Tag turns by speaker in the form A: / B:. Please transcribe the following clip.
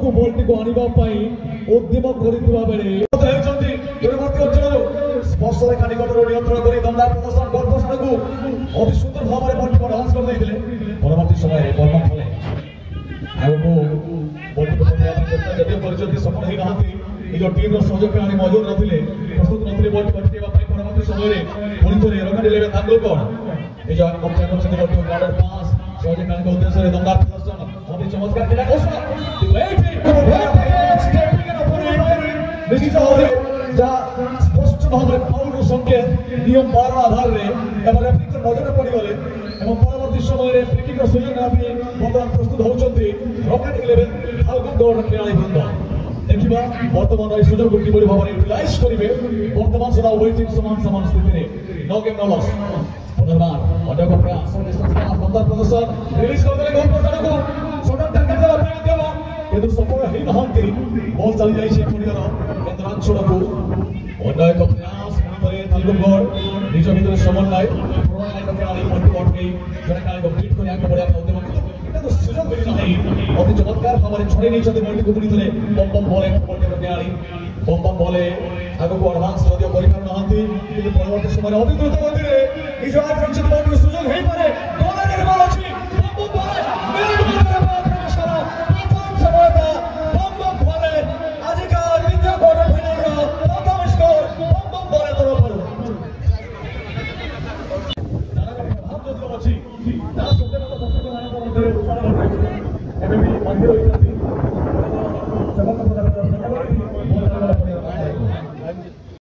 A: କୁ ବଲ୍ଟିକୁ ଆଣିବା ପାଇଁ ଉଦ୍ୟମ କରିଥିବା ବେଳେ ହେଉଛନ୍ତି ଦୂରବର୍ତ୍ତୀ ଅଞ୍ଚଳରୁ ସ୍ପର୍ଶରେଖା ନିକଟରୁ ନିୟନ୍ତ୍ରଣ କରି ଦମଦାର ପ୍ରଦର୍ଶନ ଗର୍ଭସ୍ଥାନକୁ ଅତି ସୁନ୍ଦର ଭାବରେ ବଲ୍ଟିକୁ ଡାନ୍ସ କରିଦେଇଥିଲେ ପରବର୍ତ୍ତୀ ସମୟରେ ବର୍ଣ୍ଣ ଫଳେ ଆଗକୁ ଯଦିଓ କରିଛନ୍ତି ସଫଳ ହେଇନାହାନ୍ତି ନିଜ ଟିମ୍ର ସହଯୋଗ ଆଣି ମଜୁର ନଥିଲେ ପ୍ରସ୍ତୁତ ନଥିଲେ ବଲ୍ଟି ପଠାଇବା ପାଇଁ ପରବର୍ତ୍ତୀ ସମୟରେ ପୁଣି ଥରେ ରଖାଣିଲେ ତାଙ୍କୁ କ'ଣ ନିଜ ପକ୍ଷ କରିଛନ୍ତି ପାସ୍ সহজে কালকে উদ্দেশ্য দমদার প্রদর্শন আমাদের চমৎকার ক্রীড়া কৌশল নিশ্চিত হবে যা স্পষ্ট ভাবে ফাউল ও সংকেত নিয়ম বার আধারে এবং রেফ্রিকর নজরে পড়িগলে এবং পরবর্তী সময়ে ফ্রিকিকর সুযোগ নেওয়া পাই বর্তমান প্রস্তুত হচ্ছেন রকেট ইলেভেন ফাল্কন দৌড় ক্রীড়াবৃন্দ ଦେଖିବା ବର୍ତ୍ତମାନ ଏହି ସୁଯୋଗକୁ କିଭଳି ଭାବରେ ୟୁଟିଲାଇଜ କରିବେ ବର୍ତ୍ତମାନ ସୁଦ୍ଧା ଉଭୟ ଟିମ୍ ସମାନ ସମାନ ସ୍ଥିତିରେ ନଅ ଗେମ୍ ନଅ ଲସ୍ ଧନ୍ୟବାଦ ସନ୍ତୋଷ ପ୍ରଦର୍ଶନ ରିଲିଜ୍ କରିଦେଲେ ବହୁତ ପ୍ରକାରକୁ ସୋଡା ଟ୍ୟାଙ୍କର ଦେବା ପାଇଁ ମଧ୍ୟ କିନ୍ତୁ ସଫଳ ହେଇନାହାନ୍ତି ବହୁତ ଚାଲିଯାଇଛି ଏଗୁଡ଼ିକର କେନ୍ଦ୍ରାଞ୍ଚଳକୁ ଅନ୍ୟ ଏକ ପ୍ରୟାସ ପୁଣିଥରେ ତାଲୁଗଡ଼ ନିଜ ଭିତରେ ସମନ୍ୱୟ ପୁରୁଣା ଲାଇନ୍ର ଖେଳାଳି ମଣ୍ଟୁ ପଟେଇ ଜଣେ ଖେଳାଳିକୁ ବିଟ୍ କରିବାକୁ ବଢ଼ିଆ ପାଉଥିବ କିନ୍ତୁ ସୁଯୋଗ ମିଳିନାହିଁ ଅତି ଚମତ୍କାର ଭାବରେ ଛଡ଼େଇ ନେଇଛନ୍ତି ବଲ୍ଟିକୁ ପୁଣିଥରେ ପମ୍ପମ୍ ବଲ୍ ଫୁଟବଲ୍ ଖେଳାଳି ପମ୍ପମ୍ ବଲ୍ ଆଗକୁ ଆଡ଼ଭାନ୍ସ ଯଦିଓ କରିପାରୁନାହାନ୍ତି କିନ୍ତୁ ପରବର୍ତ୍ତୀ ସମୟରେ ଅତି ଦ୍ରୁତ ଗତିରେ ନିଜ ଆକ୍ରମଣ ବଲ୍ଟିକୁ ସୁଯୋଗ ହେଇପାରେ enemy on the